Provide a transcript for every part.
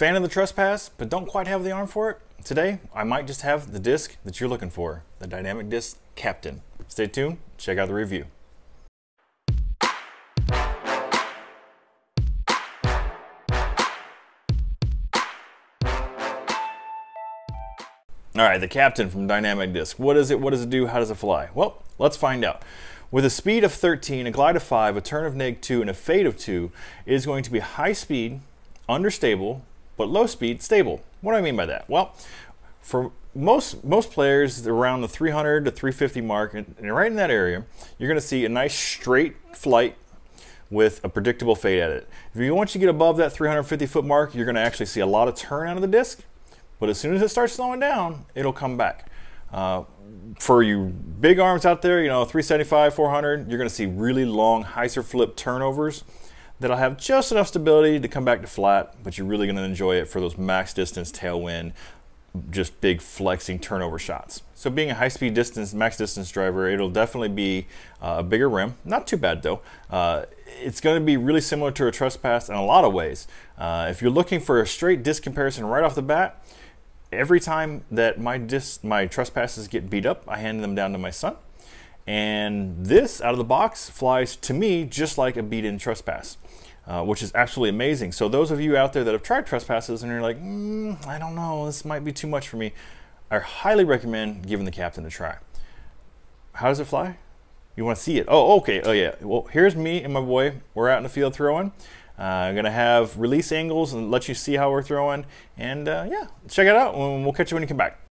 Fan of the trespass, but don't quite have the arm for it? Today, I might just have the disc that you're looking for, the Dynamic Disc Captain. Stay tuned, check out the review. All right, the Captain from Dynamic Disc. What is it? What does it do? How does it fly? Well, let's find out. With a speed of 13, a glide of 5, a turn of neg 2, and a fade of 2, it is going to be high speed, understable, but low speed, stable. What do I mean by that? Well, for most most players around the 300 to 350 mark, and, right in that area, you're going to see a nice straight flight with a predictable fade at it. If you once you get above that 350 foot mark, you're going to actually see a lot of turn out of the disc. But as soon as it starts slowing down, it'll come back. Uh, for you big arms out there, you know, 375, 400, you're going to see really long hyzer flip turnovers that'll have just enough stability to come back to flat, but you're really going to enjoy it for those max distance tailwind, just big flexing turnover shots. So being a high speed distance, max distance driver, it'll definitely be uh, a bigger rim. Not too bad though. Uh, it's going to be really similar to a trespass in a lot of ways. Uh, if you're looking for a straight disc comparison right off the bat, every time that my dis my trespasses get beat up, I hand them down to my son. And this out of the box flies to me just like a beat in trespass, uh, which is absolutely amazing. So those of you out there that have tried trespasses and you're like, mm, I don't know, this might be too much for me, I highly recommend giving the Captain a try. How does it fly? You want to see it? Oh, okay. Oh, yeah. Well, here's me and my boy. We're out in the field throwing. Uh, I'm going to have release angles and let you see how we're throwing. And uh, yeah, check it out. We'll catch you when you come back.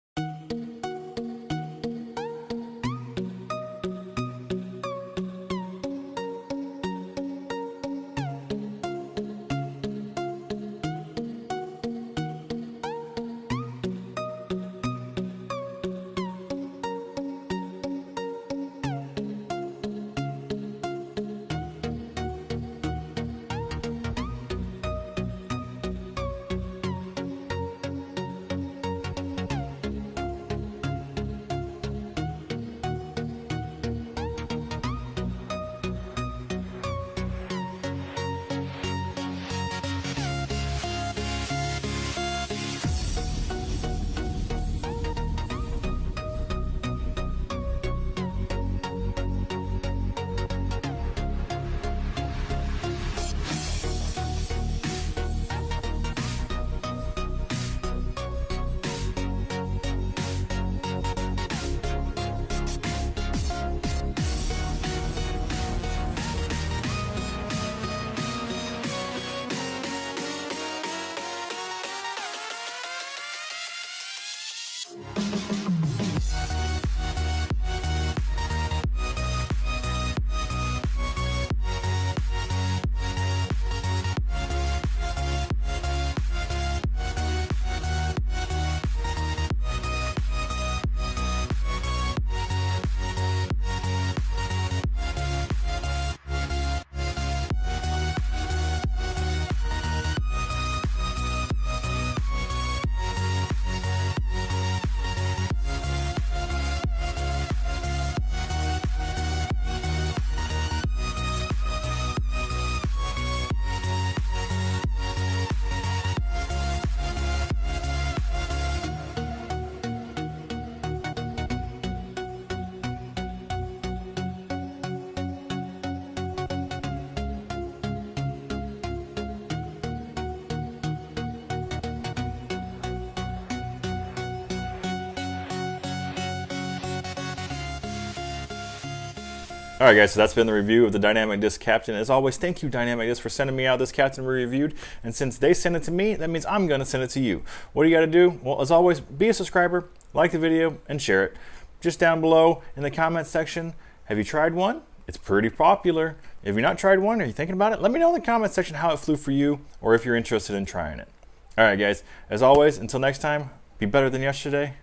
All right, guys, so that's been the review of the Dynamic Disc Captain. As always, thank you, Dynamic Disc, for sending me out this Captain we reviewed. And since they sent it to me, that means I'm going to send it to you. What do you got to do? Well, as always, be a subscriber, like the video, and share it. Just down below in the comments section, have you tried one? It's pretty popular. If you've not tried one, are you thinking about it? Let me know in the comment section how it flew for you, or if you're interested in trying it. All right, guys, as always, until next time, be better than yesterday,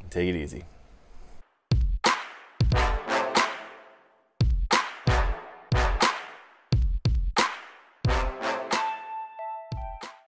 and take it easy.